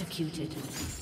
executed.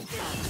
Shut down.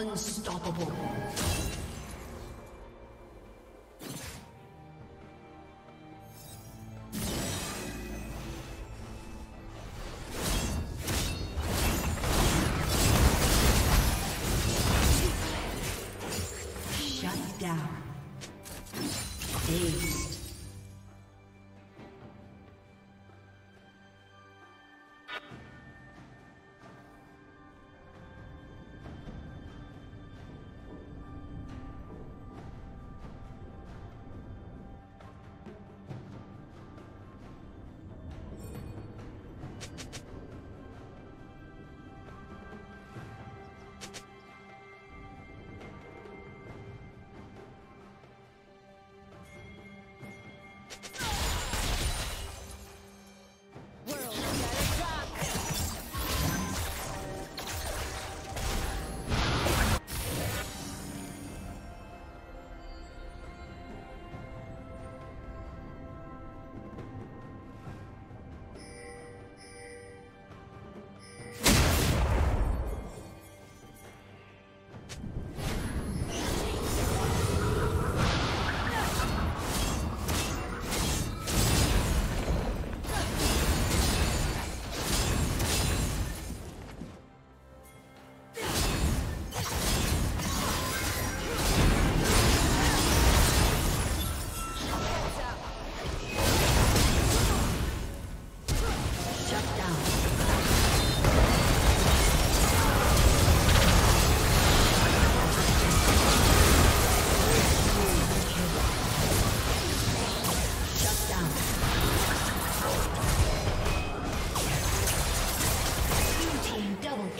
Unstoppable.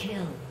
kill.